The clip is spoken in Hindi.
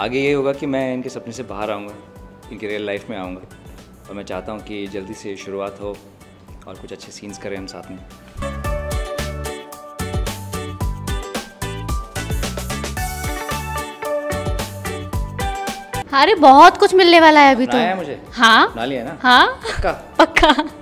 आगे ये होगा कि मैं इनके सपने से बाहर आऊँगा इनकी रियल लाइफ में आऊँगा। और मैं चाहता हूँ कि जल्दी से शुरुआत हो और कुछ अच्छे सीन्स करें हम साथ में। अरे बहुत कुछ मिलने वाला है अभी तो। है मुझे? हाँ। ना लिया ना? हाँ। पक्का? पक्का।